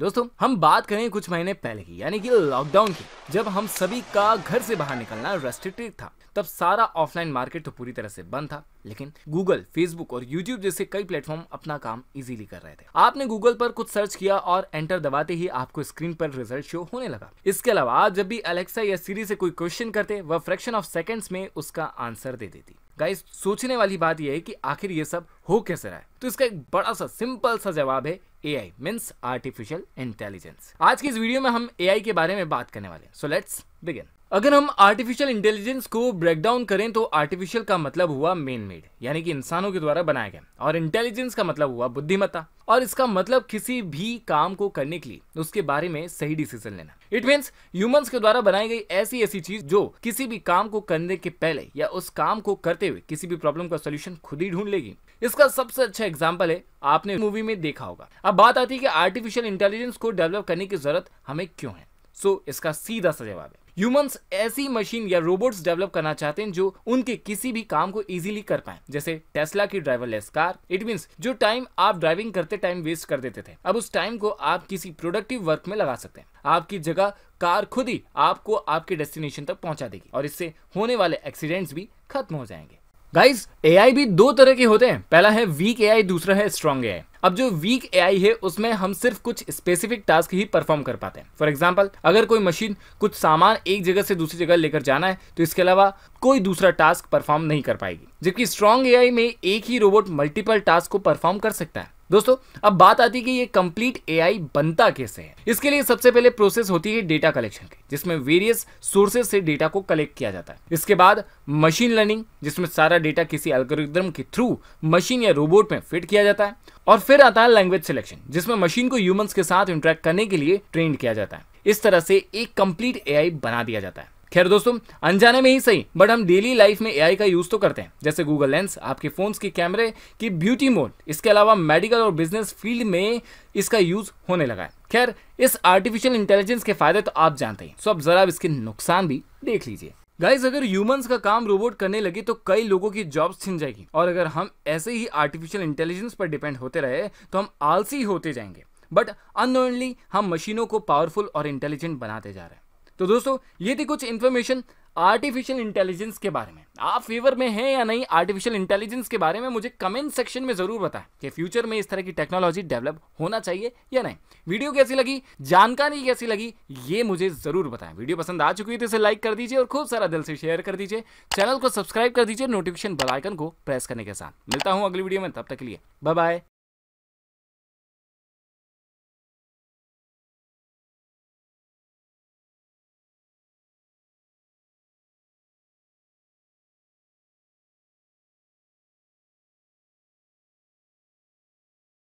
दोस्तों, हम बात करें कुछ महीने पहले की, यानी कि लॉकडाउन की, जब हम सभी का घर से बाहर निकलना रेस्ट्रिक्टेड था। तब सारा ऑफलाइन मार्केट तो पूरी तरह से बंद था, लेकिन गूगल फेसबुक और यूट्यूब जैसे कई प्लेटफॉर्म अपना काम इजीली कर रहे थे। आपने गूगल पर कुछ सर्च किया और एंटर दबाते ही आपको स्क्रीन पर रिज़ल्ट शो होने लगा। इसके अलावा आप जब भी अलेक्सा या सीरी से कोई क्वेश्चन करते, वह फ्रैक्शन ऑफ़ सेकंड्स में उसका आंसर दे देती। गाइस सोचने वाली बात यह है कि आखिर ये सब हो कैसे रहा है? तो इसका एक बड़ा सा सिंपल सा जवाब है एआई मीन्स आर्टिफिशियल इंटेलिजेंस आज की इस वीडियो में हम एआई के बारे में बात करने वाले हैं। सो लेट्स बिगिन अगर हम आर्टिफिशियल इंटेलिजेंस को ब्रेक डाउन करें तो आर्टिफिशियल का मतलब हुआ मेन मेड यानी कि इंसानों के द्वारा बनाया गया। और इंटेलिजेंस का मतलब हुआ बुद्धिमत्ता। और इसका मतलब किसी भी काम को करने के लिए उसके बारे में सही डिसीज़न लेना। इट मीन्स ह्यूमंस के द्वारा बनाई गई ऐसी ऐसी चीज़ जो किसी भी काम को करने के पहले या उस काम को करते हुए किसी भी प्रॉब्लम का सोल्यूशन खुद ही ढूंढ लेगी। इसका सबसे अच्छा एग्ज़ाम्पल है आपने मूवी में देखा होगा। अब बात आती है कि आर्टिफिशियल इंटेलिजेंस को डेवलप करने की ज़रूरत हमें क्यों है? सो so, इसका सीधा सा जवाब है। ह्यूमंस ऐसी मशीन या रोबोट्स डेवलप करना चाहते हैं जो उनके किसी भी काम को इजीली कर पाए। जैसे टेस्ला की ड्राइवरलेस कार इट मींस जो टाइम आप ड्राइविंग करते टाइम वेस्ट कर देते थे। अब उस टाइम को आप किसी प्रोडक्टिव वर्क में लगा सकते हैं। आपकी जगह कार खुद ही आपको आपके डेस्टिनेशन तक पहुँचा देगी और इससे होने वाले एक्सीडेंट्स भी खत्म हो जाएँगे। गाइस एआई भी दो तरह के होते हैं। पहला है वीक एआई दूसरा है स्ट्रॉन्ग एआई अब जो वीक एआई है, उसमें हम सिर्फ़ कुछ स्पेसिफिक टास्क ही परफॉर्म कर पाते हैं। फॉर एग्ज़ाम्पल अगर कोई मशीन कुछ सामान एक जगह से दूसरी जगह लेकर जाना है तो इसके अलावा कोई दूसरा टास्क परफॉर्म नहीं कर पाएगी। जबकि स्ट्रॉन्ग एआई में एक ही रोबोट मल्टीपल टास्क को परफॉर्म कर सकता है। दोस्तों, अब बात आती है कि ये कंप्लीट एआई बनता कैसे है। इसके लिए सबसे पहले प्रोसेस होती है डेटा कलेक्शन की, जिसमें वेरियस सोर्सेज से डेटा को कलेक्ट किया जाता है। इसके बाद मशीन लर्निंग जिसमें सारा डेटा किसी एल्गोरिदम के थ्रू मशीन या रोबोट में फिट किया जाता है। और फिर आता है लैंग्वेज सिलेक्शन जिसमें मशीन को ह्यूमंस के साथ इंटरेक्ट करने के लिए ट्रेन किया जाता है। इस तरह से एक कंप्लीट एआई बना दिया जाता है। खैर दोस्तों, अनजाने में ही सही बट हम डेली लाइफ में एआई का यूज़ तो करते हैं। जैसे गूगल लेंस आपके फोन्स के कैमरे की ब्यूटी मोड इसके अलावा मेडिकल और बिज़नेस फ़ील्ड में इसका यूज़ होने लगा है। खैर, इस आर्टिफिशियल इंटेलिजेंस के फ़ायदे तो आप जानते हैं सो अब जरा इसके नुकसान भी देख लीजिए। गाइज़ अगर ह्यूमंस का काम रोबोट करने लगे तो कई लोगों की जॉब्स छिन जाएगी। और अगर हम ऐसे ही आर्टिफिशियल इंटेलिजेंस पर डिपेंड होते रहे तो हम आलसी होते जाएँगे। बट अनोइनली हम मशीनों को पावरफुल और इंटेलिजेंट बनाते जा रहे हैं। तो दोस्तों, ये थी कुछ इन्फॉर्मेशन आर्टिफिशियल इंटेलिजेंस के बारे में। आप फेवर में हैं या नहीं आर्टिफिशियल इंटेलिजेंस के बारे में, मुझे कमेंट सेक्शन में ज़रूर बताएँ कि फ्यूचर में इस तरह की टेक्नोलॉजी डेवलप होना चाहिए या नहीं। वीडियो कैसी लगी? जानकारी कैसी लगी? ये मुझे ज़रूर बताएँ। वीडियो पसंद आ चुकी है तो इसे लाइक कर दीजिए और खूब सारा दिल से शेयर कर दीजिए। चैनल को सब्सक्राइब कर दीजिए नोटिफिकेशन बेल आइकन को प्रेस करने के साथ। मिलता हूँ अगली वीडियो में, तब तक के लिए बाय बाय